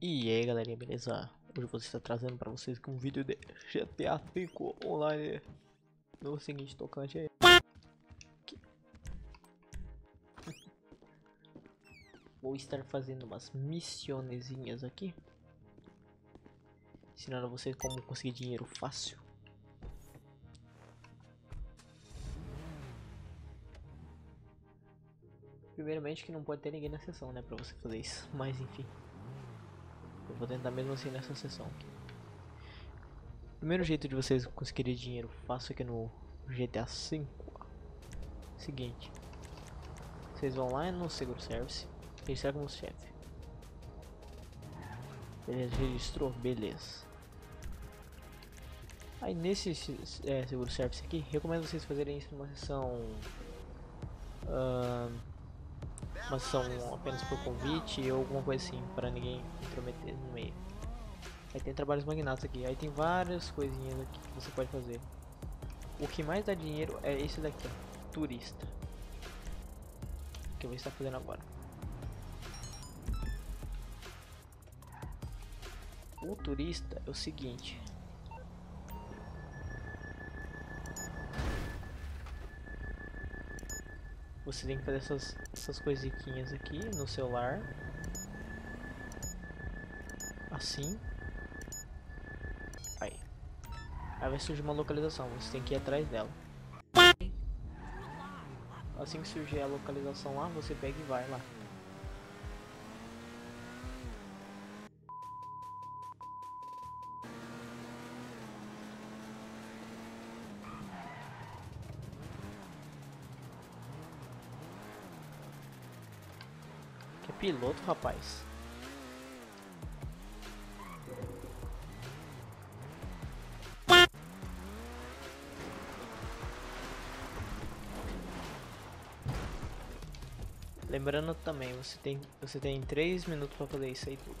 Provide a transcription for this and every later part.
E aí galerinha, beleza? Hoje eu vou estar trazendo para vocês um vídeo de GTA V Online. No seguinte tocante aí. Vou estar fazendo umas missionezinhas aqui. Ensinando a vocês como conseguir dinheiro fácil. Primeiramente que não pode ter ninguém na sessão, né, pra você fazer isso, mas enfim vou tentar mesmo assim nessa sessão aqui. Primeiro jeito de vocês conseguirem dinheiro fácil aqui no GTA V. Seguinte. Vocês vão lá no Seguro Service. Registrar como chefe. Beleza, registrou? Beleza. Aí nesse é, Seguro Service aqui, recomendo vocês fazerem isso numa sessão... Uh, mas são apenas por convite ou alguma coisa assim, para ninguém intrometer no meio. Aí tem trabalhos magnatos aqui, aí tem várias coisinhas aqui que você pode fazer. O que mais dá dinheiro é esse daqui, turista. Que eu vou estar fazendo agora. O turista é o seguinte, Você tem que fazer essas, essas coisiquinhas aqui no celular. Assim. Aí. Aí vai surgir uma localização, você tem que ir atrás dela. Assim que surgir a localização lá, você pega e vai lá. Piloto, rapaz. Lembrando também, você tem você tem 3 minutos para fazer isso aí tudo.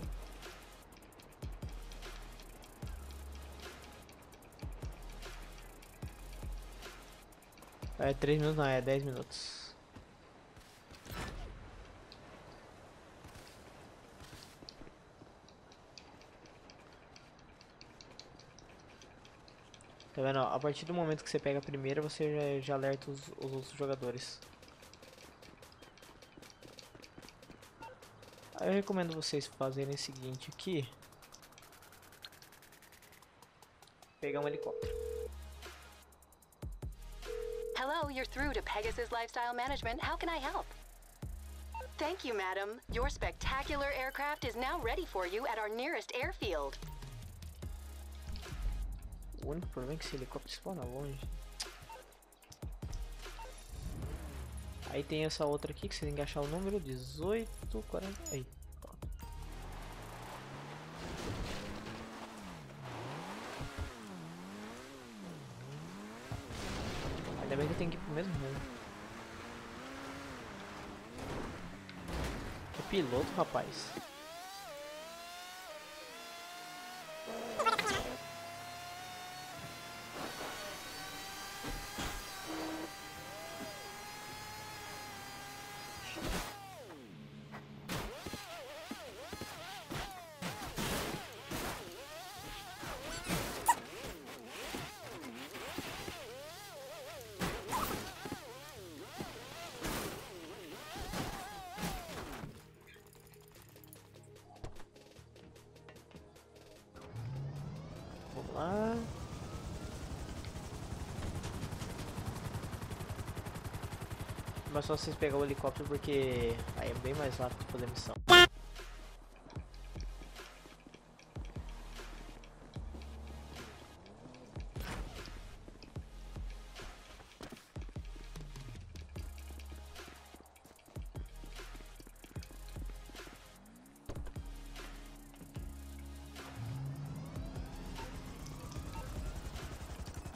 É 3 minutos não, é 10 minutos. Tá vendo? A partir do momento que você pega a primeira, você já, já alerta os, os outros jogadores. Aí eu recomendo vocês fazerem o seguinte aqui. Pegar um helicóptero. Hello, you're through to Pegasus Lifestyle Management. How can I help? Thank you, madam. Your spectacular aircraft is now ready for you at our nearest airfield. O único problema é que esse helicóptero spawna longe. Aí tem essa outra aqui que você tem que achar o número 1840. Aí. Ainda bem que tem que ir pro mesmo rumo. Que piloto, rapaz. Mas só vocês pegar o helicóptero porque aí é bem mais rápido fazer a missão.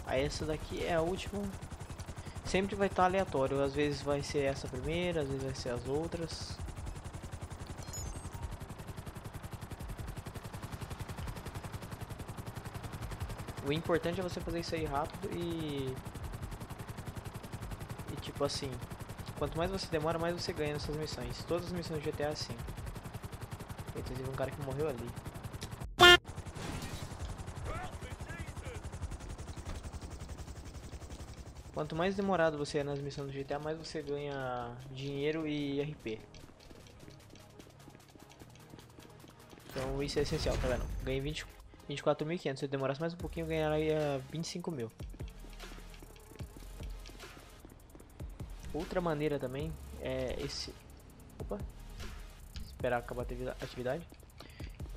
Aí essa daqui é a última. Sempre vai estar tá aleatório. Às vezes vai ser essa primeira, às vezes vai ser as outras. O importante é você fazer isso aí rápido e... E tipo assim, quanto mais você demora, mais você ganha nessas missões. Todas as missões do GTA é assim. Teve um cara que morreu ali. Quanto mais demorado você é nas missões do GTA, mais você ganha dinheiro e RP. Então isso é essencial, tá vendo? Ganhei 20, 24.500, se eu demorasse mais um pouquinho eu ganharia 25 mil. Outra maneira também é esse... Opa! Esperar acabar a atividade.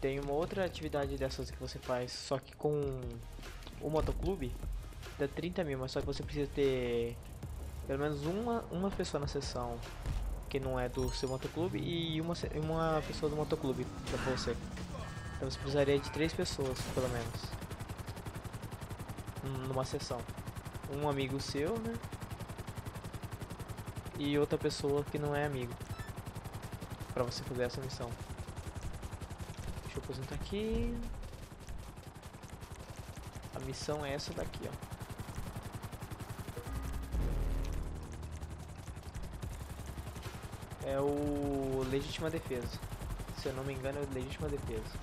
Tem uma outra atividade dessas que você faz, só que com o motoclube, dá 30 mil, mas só que você precisa ter pelo menos uma, uma pessoa na sessão que não é do seu motoclube e uma, uma pessoa do motoclube pra você. Então você precisaria de três pessoas, pelo menos. Numa sessão. Um amigo seu, né? E outra pessoa que não é amigo. Pra você fazer essa missão. Deixa eu apresentar aqui. A missão é essa daqui, ó. É o Legítima Defesa. Se eu não me engano, é o Legítima Defesa.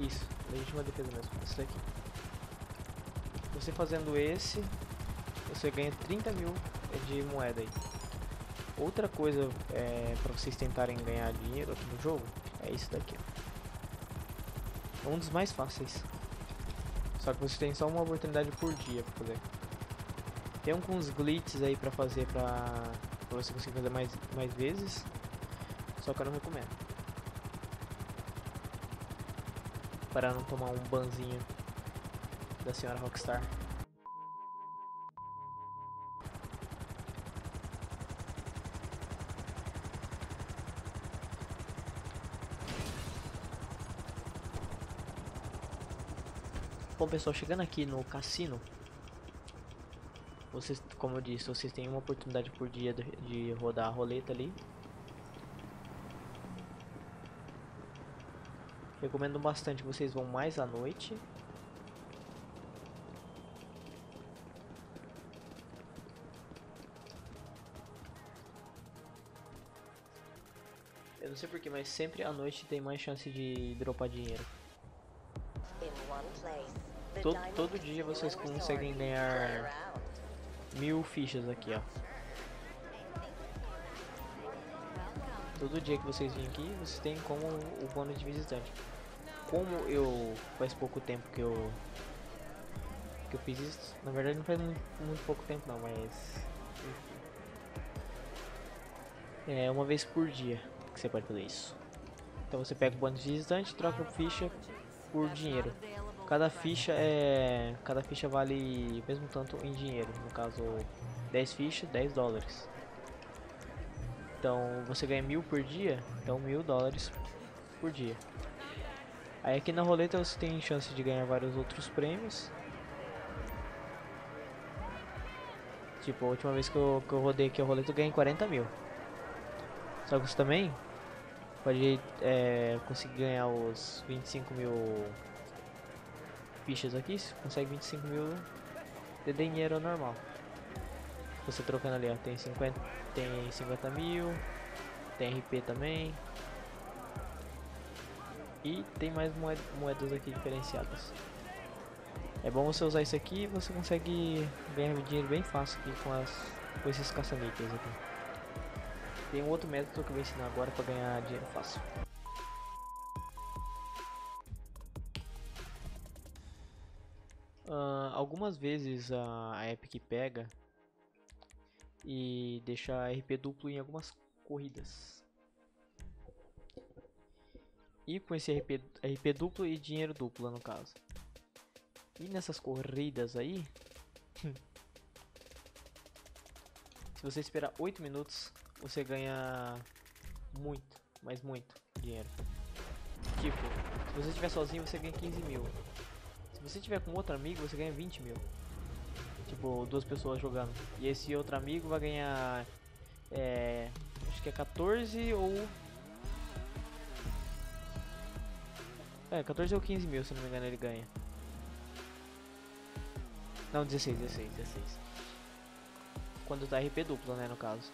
Isso, Legítima Defesa mesmo. Esse daqui. Você fazendo esse, você ganha 30 mil de moeda aí. Outra coisa é, para vocês tentarem ganhar dinheiro aqui no jogo é isso daqui. É um dos mais fáceis. Só que você tem só uma oportunidade por dia para fazer. Tem alguns glitches aí pra fazer pra, pra você conseguir fazer mais, mais vezes. Só que eu não recomendo. Para não tomar um banzinho da senhora Rockstar. Bom pessoal, chegando aqui no cassino vocês, como eu disse, vocês têm uma oportunidade por dia de, de rodar a roleta ali. Recomendo bastante que vocês vão mais à noite. Eu não sei porquê, mas sempre à noite tem mais chance de dropar dinheiro. Todo, todo dia vocês conseguem ganhar mil fichas aqui, ó. Todo dia que vocês vêm aqui, vocês têm como o bônus de visitante. Como eu faz pouco tempo que eu que eu fiz isso, na verdade não faz muito, muito pouco tempo não, mas é uma vez por dia que você pode fazer isso. Então você pega o bônus de visitante, troca ficha por dinheiro. Cada ficha é. Cada ficha vale mesmo tanto em dinheiro. No caso, 10 fichas, 10 dólares. Então você ganha mil por dia, então mil dólares por dia. Aí aqui na roleta você tem chance de ganhar vários outros prêmios. Tipo, a última vez que eu, que eu rodei aqui a roleta eu ganhei 40 mil. Só que você também pode é, conseguir ganhar os 25 mil fichas aqui, você consegue 25 mil de dinheiro normal. Você trocando ali, ó, tem 50, tem 50 mil, tem RP também. E tem mais moedas aqui diferenciadas. É bom você usar isso aqui você consegue ganhar dinheiro bem fácil aqui com, as, com esses caça-níqueis aqui. Tem um outro método que eu vou ensinar agora para ganhar dinheiro fácil. Algumas vezes a, a Epic pega e deixa RP duplo em algumas corridas. E com esse RP, RP duplo e dinheiro duplo no caso. E nessas corridas aí, se você esperar 8 minutos, você ganha muito, mas muito dinheiro. Tipo, se você estiver sozinho, você ganha 15 mil. Se você tiver com outro amigo, você ganha 20 mil. Tipo, duas pessoas jogando. E esse outro amigo vai ganhar. É. Acho que é 14 ou. É, 14 ou 15 mil, se não me engano, ele ganha. Não, 16, 16, 16. Quando tá RP duplo, né, no caso.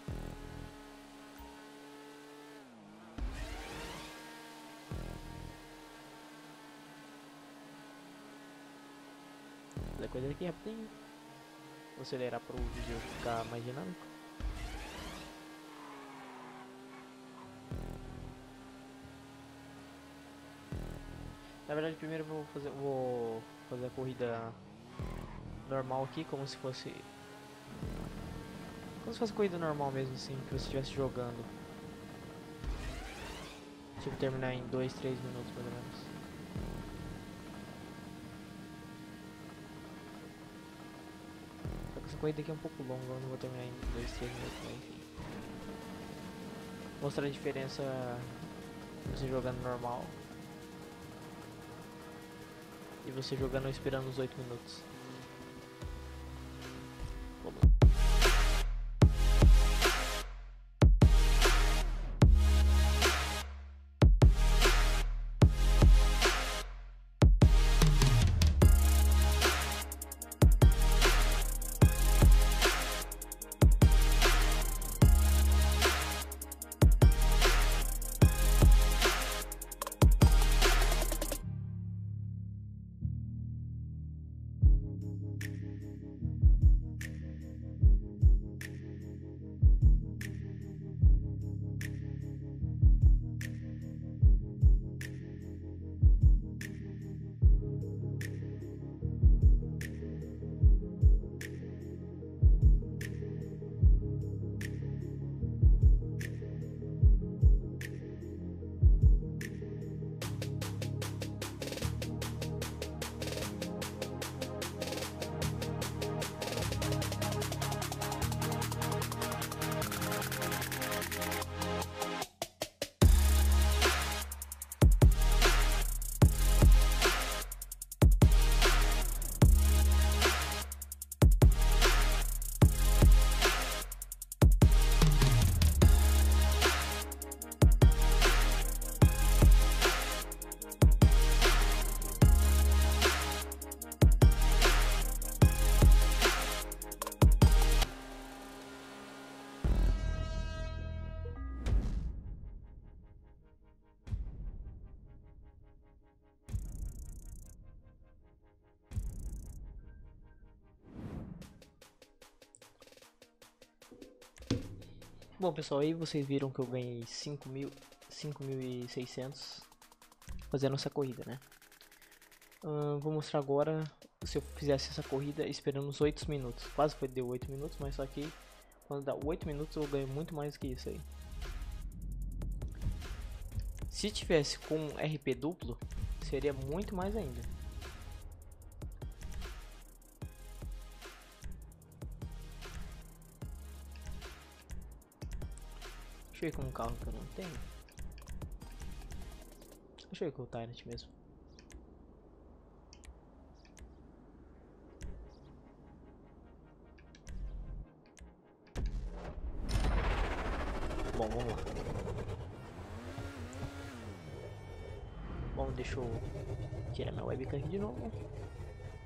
Coisa aqui rapidinho. Vou acelerar para o vídeo ficar mais dinâmico. Na verdade, primeiro vou fazer, vou fazer a corrida normal aqui, como se fosse como se fosse corrida normal mesmo, assim, que você estivesse jogando. Tipo, terminar em 2, 3 minutos mais ou menos. Corrida aqui é um pouco longa, eu não vou terminar em 2, 3 minutos, mas enfim. Mostrar a diferença você jogando normal e você jogando esperando os 8 minutos. Bom pessoal, aí vocês viram que eu ganhei 5.600 fazendo essa corrida, né? Uh, vou mostrar agora se eu fizesse essa corrida esperando uns 8 minutos. Quase foi deu 8 minutos, mas só que quando dá 8 minutos eu ganho muito mais que isso aí. Se tivesse com RP duplo, seria muito mais ainda. Deixa eu com um carro que eu não tenho. Deixa eu ir com o Tyrant mesmo. Bom, vamos lá. Bom, deixa eu tirar minha webcam aqui de novo.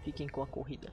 Fiquem com a corrida.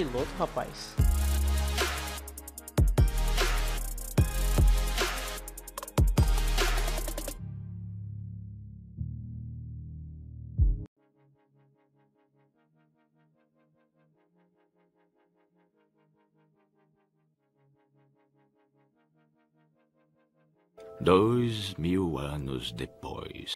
piloto, rapaz. Dois mil anos depois.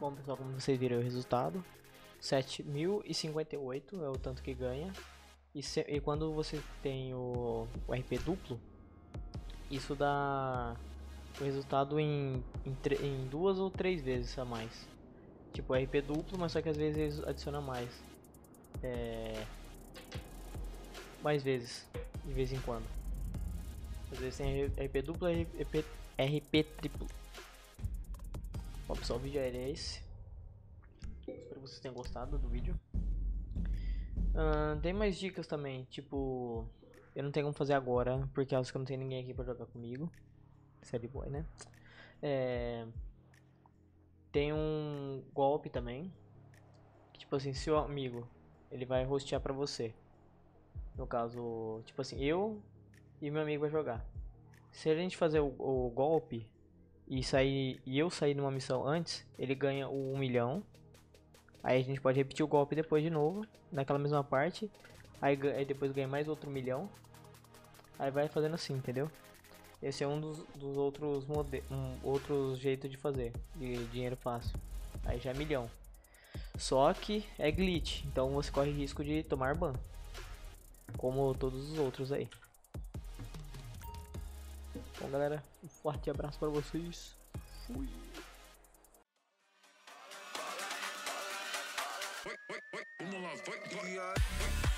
Bom pessoal, como vocês viram o resultado, 7.058 é o tanto que ganha. E, se, e quando você tem o, o RP duplo, isso dá o resultado em, em, em, duas ou três vezes a mais. Tipo RP duplo, mas só que às vezes adiciona mais. É... Mais vezes, de vez em quando. Às vezes tem RP duplo e RP, RP triplo. Bom pessoal, o vídeo era esse. Espero que vocês tenham gostado do vídeo. Uh, tem mais dicas também, tipo... Eu não tenho como fazer agora, porque acho que não tem ninguém aqui pra jogar comigo. Série boy, né? É... Tem um golpe também. Que, tipo assim, seu amigo, ele vai rostear pra você. No caso, tipo assim, eu e meu amigo vai jogar. Se a gente fazer o, o golpe e sair e eu sair numa missão antes, ele ganha o 1 milhão. Aí a gente pode repetir o golpe depois de novo, naquela mesma parte. Aí, aí depois ganha mais outro milhão. Aí vai fazendo assim, entendeu? Esse é um dos, dos outros um, outros jeitos de fazer de dinheiro fácil. Aí já é milhão. Só que é glitch, então você corre risco de tomar ban. Como todos os outros aí. Bom galera, um forte abraço para vocês. Fui. Vamos lá, vai, vai.